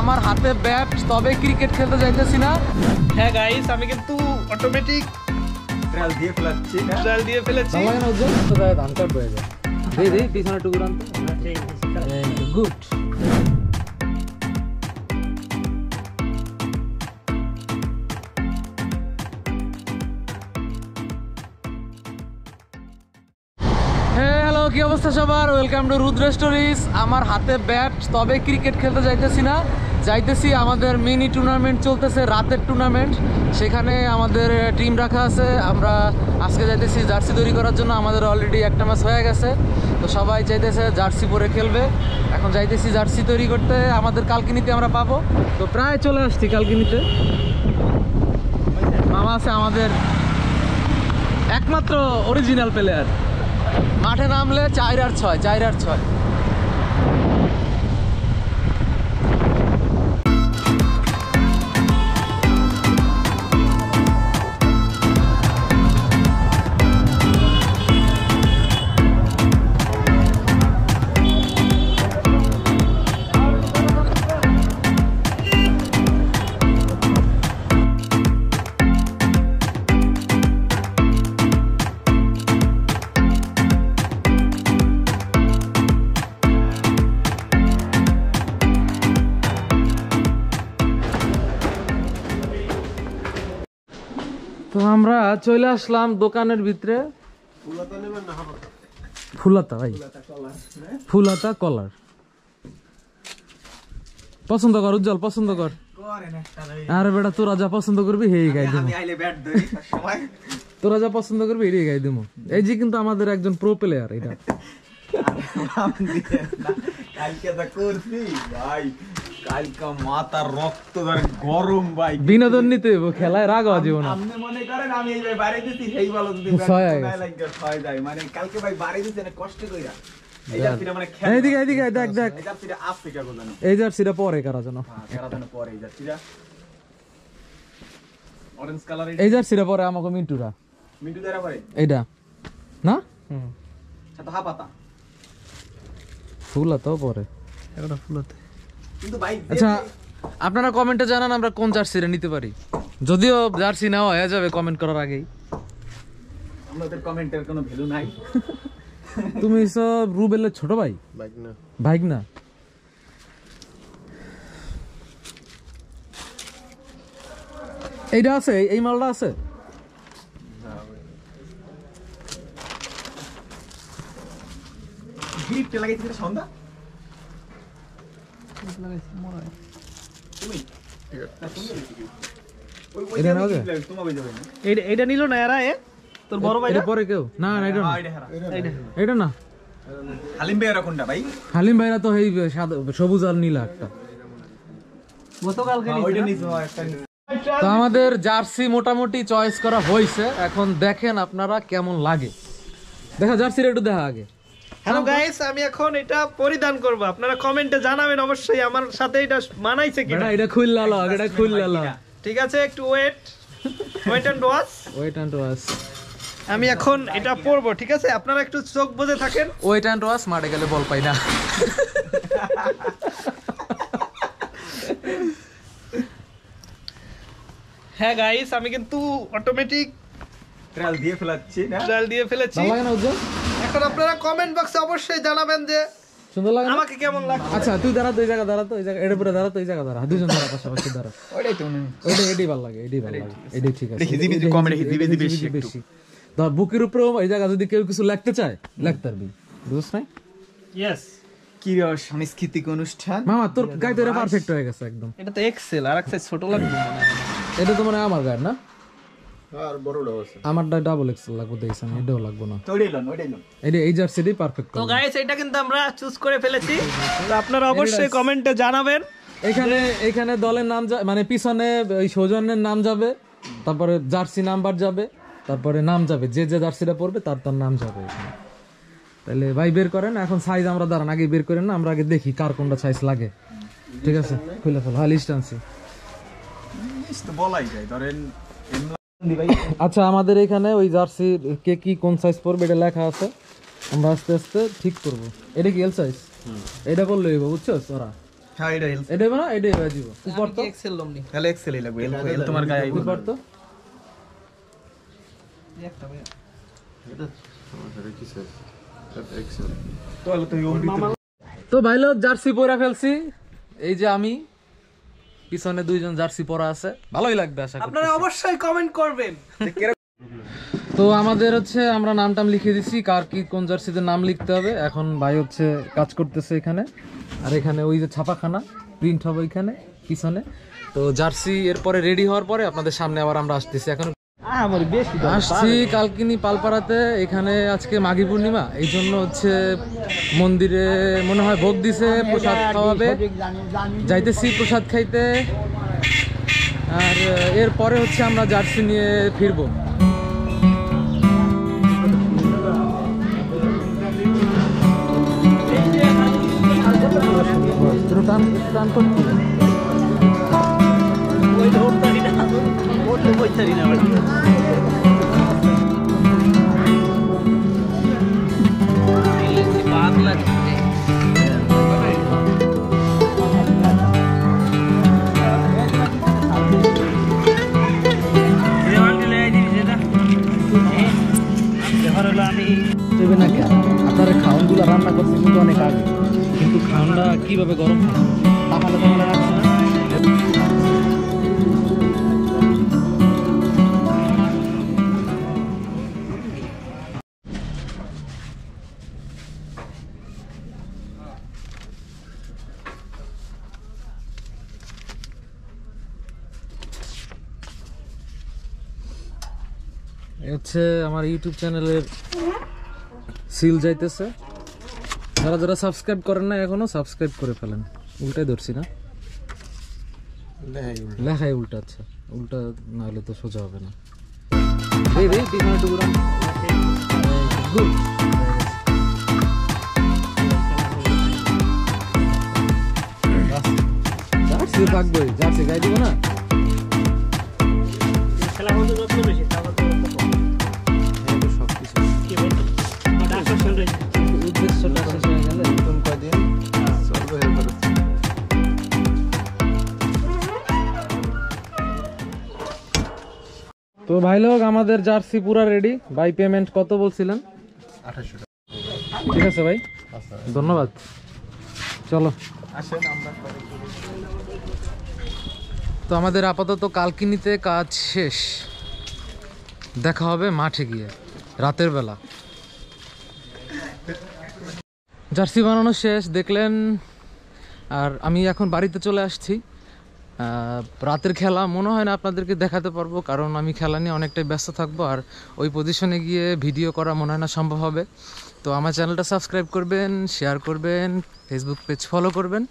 আমার হাতে ব্যাট তবে ক্রিকেট খেলতে যাইতেছি না। হ্যাঁ গাইস আমি কিন্তু অটোমেটিক ট্রায়াল দিয়ে ফেলাচ্ছি। না ট্রায়াল দিয়ে ভালো লাগে না উজ্জ্বল তো তাই ধান কাট হয়ে যায়। দে দে পিছনে টুকুর আনতে গুড হ্যালো কি অবস্থা সবার? ওয়েলকাম টু রুদ্র স্টোরিজ আমার হাতে ব্যাট তবে ক্রিকেট খেলতে যাইতেছি না। যাইতেছি, আমাদের মিনি টুর্নামেন্ট চলতেছে, রাতের টুর্নামেন্ট সেখানে আমাদের টিম রাখা আছে। আমরা আজকে যাইতেছি জার্সি তৈরি করার জন্য। আমাদের অলরেডি একটা ম্যাচ হয়ে গেছে। তো সবাই চাইতেছে জার্সি পরে খেলবে। এখন যাইতেছি জার্সি তৈরি করতে। আমাদের কালকিনিতে আমরা পাবো। তো প্রায় চলে আসছি কালকিনিতে। মামা আছে আমাদের একমাত্র অরিজিনাল প্লেয়ার মাঠে নামলে চার আর ছয়, চার আর ছয়। তো আমরা চলে আসলাম দোকানের ভিতরে। ফুলাতা ভাই। ফুলাতা কলার। পছন্দ কর উজ্জ্বল পছন্দ কর। আরে বেটা তোরা যা পছন্দ করবি হেই গাই দিব তোরা যা পছন্দ করবি হেই গাই দিব এই যে কিন্তু আমাদের একজন প্রো প্লেয়ার এটা কালকে তো করছি ভাই। কালকে রক্ত ধরে গরম ভাই। বিনোদন নিতে হইব, খেলায় রাগ হওয়া জীবন আপনি মনে করেন আমি এই ভাই বাইরে দিছি সেই ভালো যদি ছয় ব্যাট গেছে। লাগে ছয় যায়। মানে কালকে ভাই বাইরে দিছি না কষ্ট কইরা। মানে এই জার্সিটা পরে কারা হ্যাঁ এইটা ফিরে অরেঞ্জ কালার এই জার্সিটা পরে আমাকে মিন্টুরা। মিন্টু দেরা পরে এইটা। না? পরে। একটা ফুলতে। আচ্ছা আপনারা কমেন্টে জানান আমরা কোন জার্সিটা নিতে পারি। যদিও জার্সি নেওয়া হয়ে যাবে কমেন্ট করার আগেই। আমাদের কমেন্টের কোনো ভ্যালু নাই। তুমি সব রুবেলের ছোট ভাই? বাইক না এইটা আছে? এই- এই মালটা আছে? গ্রিপটা লাগাইছি এটা সন্ধ্যা তুমি না, তুমি লাগাইছি grip। ওই- ওই এটা যে নাও আমি যে? grip লাগাইছি, তোমার ওই যাবে না। এইটা এইটা নিল না এরা এ? তোর বড় ভাই পরে কেউ। না না এটা না। হ্যাঁ, এটা না। হালিম ভাই কোনটা ভাই? হালিম ভাইরা তো এই সাদা সবুজ আর নীলা একটা। গতকালকে হ্যাঁ। তো আমাদের জার্সি মোটামুটি চয়েস করা হয়েছে এখন দেখেন আপনারা কেমন লাগে। দেখা জার্সির একটু দেখা আগে। হ্যালো গাইস আমি এখন এটা পরিধান করব। আপনারা কমেন্টে জানাবেন অবশ্যই আমার সাথে এটা মানাইছে কিনা। এটা খুললা লাগ এটা খুললা লাগ ঠিক আছে একটু wait wait and watch wait and wash আমি এখন এটা পরবো ঠিক আছে? আপনারা একটু চোখ বুজে থাকেন। ওয়েট অ্যান্ড ওয়াশ মাঠে গেলে বল পাই না। হ্যাঁ গাইস আমি কিন্তু অটোমেটিক ট্রায়াল দিয়ে ফেলাচ্ছি না? ট্রায়াল দিয়ে ফেলেছি। ভালো লাগে না এখন আপনারা কমেন্ট বক্সে অবশ্যই জানাবেন যে সুন্দর লাগে আমাকে কেমন লাগছে। আচ্ছা তুই দাঁড়া তুই জায়গা দাঁড়া তো ওই জায়গা এটা পুরো দাঁড়া তো ওই জায়গা দাঁড়া। দুজন দাঁড়া পাশাপাশি দাঁড়া। ওইটাই তো ওইটা এটাই ভালো লাগে এটাই ভালো লাগে এটাই ঠিক আছে। বেশি বেশি। ধর বুকের উপরেও এই জায়গা যদি কেউ কিছু লিখতে চায় লিখতে পারবি বুঝছ নাই? ইয়েস কি রে, সাংস্কৃতিক অনুষ্ঠান? মামা তোর গায়ে তো পারফেক্ট হয়ে গেছে একদম। এটা তো এক্সেল আর একটা ছোট লাগবে মনে হয়। এটা তো মানে আমার গায়ে না? আমারটা ডাবল এক্সেল লাগবে দেখছি এটাও লাগবে না। তো লন, ওইটাই লন। এটা এই জার্সিটাই পারফেক্ট তো গাইস এটা কিন্তু আমরা চুজ করে ফেলেছি। তো আপনারা অবশ্যই কমেন্টে জানাবেন। এখানে এখানে দলের নাম মানে পিছনে ওই সৌজন্যের নাম যাবে তারপরে জার্সি নাম্বার যাবে তারপরে নাম যাবে যে যে জার্সিটা পড়বে তার তার নাম যাবে এখানে। তাহলে ভাই বের করেন এখন সাইজ আমরা দাঁড়ান আগে বের করেন না আমরা আগে দেখি কার কোনটা সাইজ লাগে। ঠিক আছে খুলে ফেলো হ্যাঁ লিস্ট আনছি। বলাই যায়, ধরেন, আচ্ছা আমাদের এখানে ওই জার্সি কে কি কোন সাইজ পড়বে এটা লেখা আছে। আমরা আস্তে আস্তে ঠিক করব। এটা কি এল সাইজ এটা বললে হইব বুঝছ ওরা? হ্যাঁ এটা এল এটা না? এটাই দিব উপর তো? এক্সেল লমনি তাহলে এক্সেলই লাগবে এল এল তোমার গায়ে আইবো। উপর তো? তাহলে তুই ওর ভিতরে তো ভাই লোক জার্সি পরা ফেলছি। এই যে আমি পিছনে দুইজন জার্সি পরা আছে। ভালোই লাগবে আশা করি আপনারা অবশ্যই কমেন্ট করবেন। তো আমাদের হচ্ছে আমরা নাম টাম লিখে দিছি কার কি কোন জার্সিতে নাম লিখতে হবে। এখন ভাই হচ্ছে কাজ করতেছে এখানে। আর এখানে ওই যে ছাপাখানা প্রিন্ট হবে ওইখানে পিছনে। তো জার্সি এরপরে রেডি হওয়ার পরে আপনাদের সামনে আবার আমরা আসতেছি। এখন আসছি কালকিনি পালপাড়াতে এখানে আজকে মাঘী পূর্ণিমা এই জন্য হচ্ছে মন্দিরে মনে হয় ভোগ দিছে প্রসাদ খাওয়াবে। যাইতেছি প্রসাদ খাইতে। আর এরপরে হচ্ছে আমরা জার্সি নিয়ে ফিরবো। টান টান করতে দেবে না কেন আপনারা খাওয়ানগুলো রান্না করছে কিন্তু অনেক আগে কিন্তু খাওয়ানটা কীভাবে গরম থাকে তাহলে তোমরা রাখছি না হচ্ছে আমার ইউটিউব চ্যানেলের সিল যাইতেছে। যারা যারা সাবস্ক্রাইব করেন না এখনও সাবস্ক্রাইব করে ফেলেন। উল্টাই ধরছি না? লেখাই উল্টা। আচ্ছা। উল্টা না হলে তো সোজা হবে না। এই রে পিছনে টুকুরাম গুড জার্সি থাকবে জার্সি গাই দিব না? সব তো ভাই লোক, আমাদের জার্সি পুরা রেডি ভাই পেমেন্ট কত বলছিলেন? ঠিক আছে ভাই। ধন্যবাদ। চলো। তো আমাদের আপাতত কালকিনিতে কাজ শেষ। দেখা হবে মাঠে গিয়ে, রাতের বেলা। জার্সি বানানো শেষ, দেখলেন, আর আমি এখন বাড়িতে চলে আসছি। রাতের খেলা, মনে হয় না আপনাদেরকে দেখাতে পারব, কারণ আমি খেলা নিয়ে অনেকটাই ব্যস্ত থাকব, আর ওই পজিশনে গিয়ে ভিডিও করা মনে হয় না সম্ভব হবে। তো আমার চ্যানেলটা সাবস্ক্রাইব করবেন শেয়ার করবেন ফেসবুক পেজ ফলো করবেন।